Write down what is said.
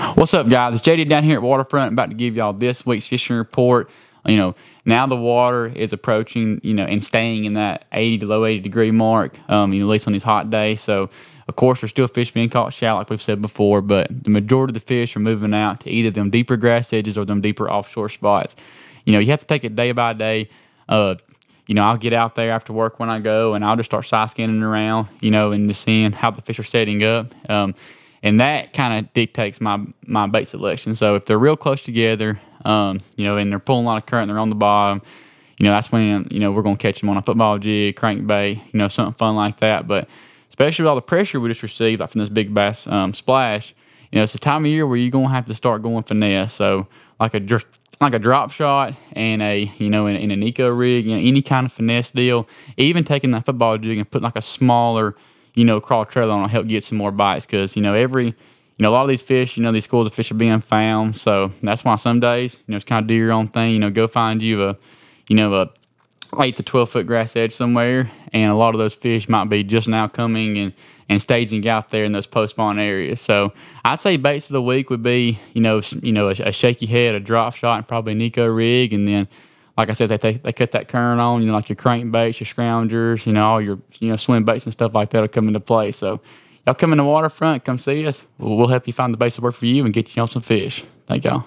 What's up, guys? It's JD down here at Waterfront. About to give y'all this week's fishing report. You know, now the water is approaching, you know, and staying in that 80 to low 80 degree mark, um, you know, at least on these hot days. So, of course, there's still fish being caught shallow, like we've said before, but the majority of the fish are moving out to either them deeper grass edges or them deeper offshore spots. You know, you have to take it day by day. Uh, you know, I'll get out there after work when I go and I'll just start side scanning around, you know, and just seeing how the fish are setting up. Um, and that kind of dictates my my bait selection. So if they're real close together, um, you know, and they're pulling a lot of current, they're on the bottom, you know, that's when you know we're gonna catch them on a football jig, crankbait, you know, something fun like that. But especially with all the pressure we just received like from this big bass um, splash, you know, it's the time of year where you're gonna have to start going finesse. So like a like a drop shot and a you know in, in a Neko rig, you know, any kind of finesse deal, even taking that football jig and putting like a smaller you know, crawl trailer on will help get some more bites because, you know, every, you know, a lot of these fish, you know, these schools of fish are being found. So that's why some days, you know, it's kind of do your own thing. You know, go find you a, you know, a eight to 12 foot grass edge somewhere. And a lot of those fish might be just now coming and, and staging out there in those post spawn areas. So I'd say baits of the week would be, you know, you know, a, a shaky head, a drop shot, and probably a Neko rig. And then, like I said, they, they, they cut that current on, you know, like your crankbaits, your scroungers, you know, all your, you know, swim baits and stuff like that will come into play. So y'all come in the waterfront, come see us. We'll, we'll help you find the base that work for you and get you on some fish. Thank y'all.